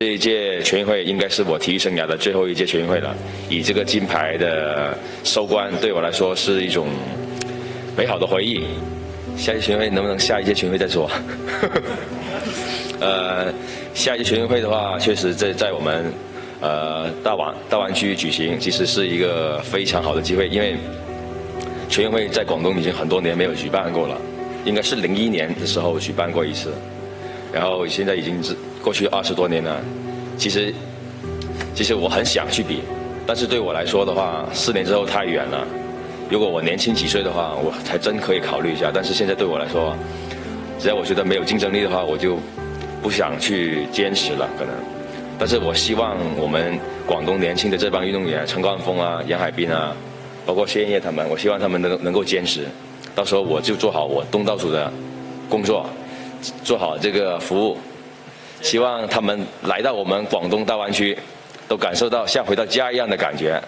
这一届全运会应该是我体育生涯的最后一届全运会了，以这个金牌的收官，对我来说是一种美好的回忆。下一届全运会能不能下一届全运会再说？呃，下一届全运会的话，确实在在我们呃大湾大湾区举行，其实是一个非常好的机会，因为全运会在广东已经很多年没有举办过了，应该是零一年的时候举办过一次，然后现在已经是过去二十多年了。其实，其实我很想去比，但是对我来说的话，四年之后太远了。如果我年轻几岁的话，我还真可以考虑一下。但是现在对我来说，只要我觉得没有竞争力的话，我就不想去坚持了。可能，但是我希望我们广东年轻的这帮运动员，陈冠峰啊、杨海滨啊，包括谢艳艳他们，我希望他们能能够坚持。到时候我就做好我东道主的工作，做好这个服务。希望他们来到我们广东大湾区，都感受到像回到家一样的感觉。